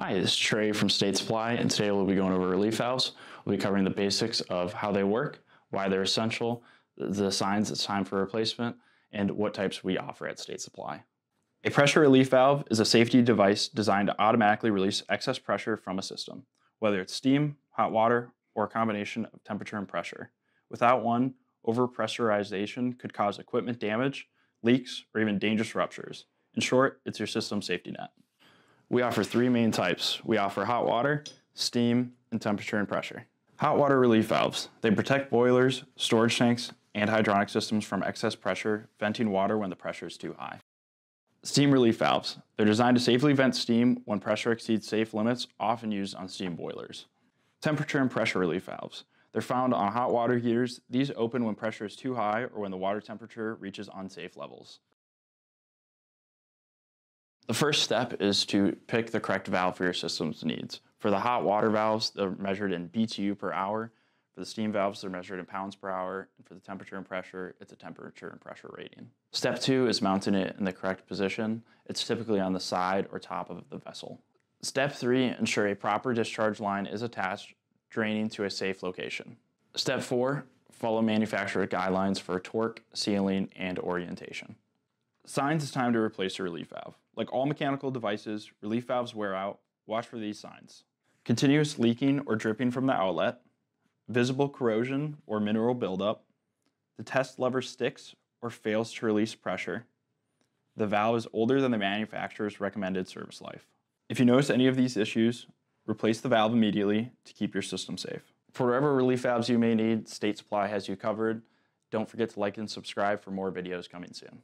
Hi, this is Trey from State Supply, and today we'll be going over relief valves. We'll be covering the basics of how they work, why they're essential, the signs it's time for replacement, and what types we offer at State Supply. A pressure relief valve is a safety device designed to automatically release excess pressure from a system, whether it's steam, hot water, or a combination of temperature and pressure. Without one, overpressurization could cause equipment damage, leaks, or even dangerous ruptures. In short, it's your system safety net. We offer three main types. We offer hot water, steam, and temperature and pressure. Hot water relief valves. They protect boilers, storage tanks, and hydronic systems from excess pressure, venting water when the pressure is too high. Steam relief valves. They're designed to safely vent steam when pressure exceeds safe limits, often used on steam boilers. Temperature and pressure relief valves. They're found on hot water heaters. These open when pressure is too high or when the water temperature reaches unsafe levels. The first step is to pick the correct valve for your system's needs. For the hot water valves, they're measured in BTU per hour. For the steam valves, they're measured in pounds per hour. And for the temperature and pressure, it's a temperature and pressure rating. Step two is mounting it in the correct position. It's typically on the side or top of the vessel. Step three, ensure a proper discharge line is attached, draining to a safe location. Step four, follow manufacturer guidelines for torque, sealing, and orientation. Signs it's time to replace a relief valve. Like all mechanical devices, relief valves wear out. Watch for these signs. Continuous leaking or dripping from the outlet, visible corrosion or mineral buildup, the test lever sticks or fails to release pressure, the valve is older than the manufacturer's recommended service life. If you notice any of these issues, replace the valve immediately to keep your system safe. For whatever relief valves you may need, State Supply has you covered. Don't forget to like and subscribe for more videos coming soon.